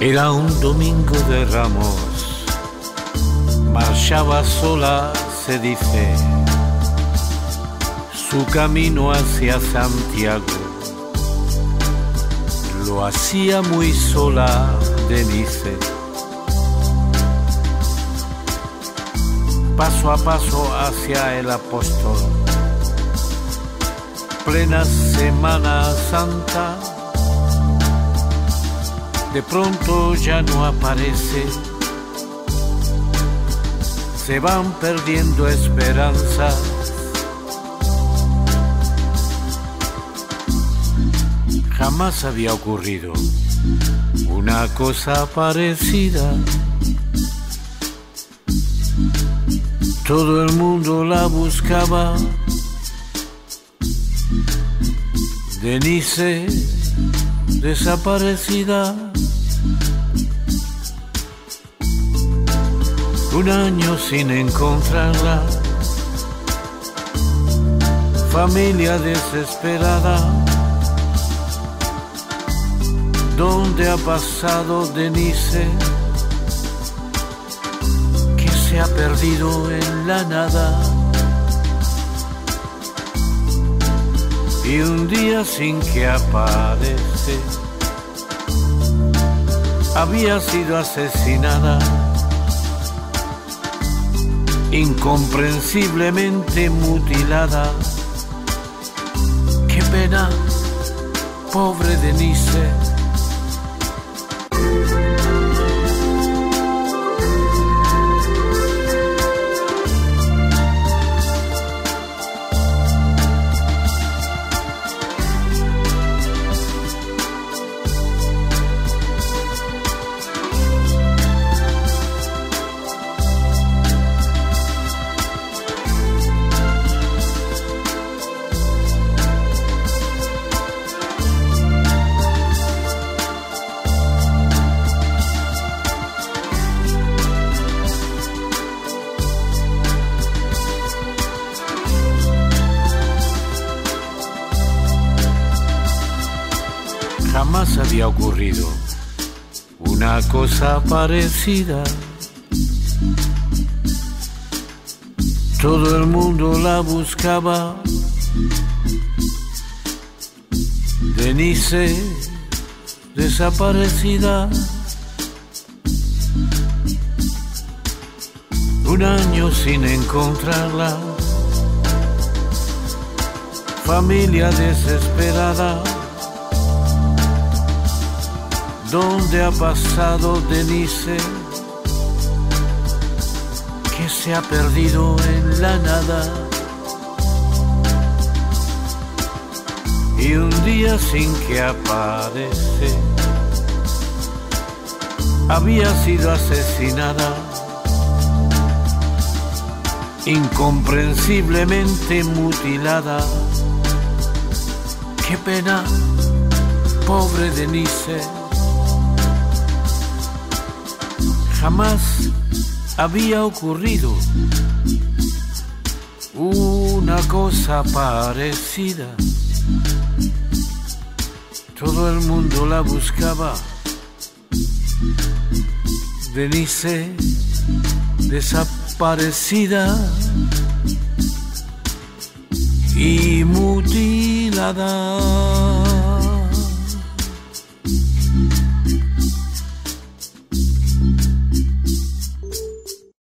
Era un domingo de ramos, marchaba sola, se dice, su camino hacia Santiago. Lo hacía muy sola, Denise. Paso a paso hacia el apóstol. Plena Semana Santa de pronto ya no aparece. Se van perdiendo esperanzas. Jamás había ocurrido una cosa parecida. Todo el mundo la buscaba. Denise desaparecida. Un año sin encontrarla. Familia desesperada, ¿dónde ha pasado Denise? Que se ha perdido en la nada. Y un día sin que aparece, había sido asesinada incomprensiblemente mutilada. Qué pena, pobre Denise cosa parecida. Todo el mundo la buscaba. Denise desaparecida. Un año sin encontrarla. Familia desesperada ¿Dónde ha pasado Denise? Que se ha perdido en la nada. Y un día sin que aparece, había sido asesinada, incomprensiblemente mutilada. Qué pena, pobre Denise jamás había ocurrido una cosa parecida. Todo el mundo la buscaba. Denise desaparecida y mutilada.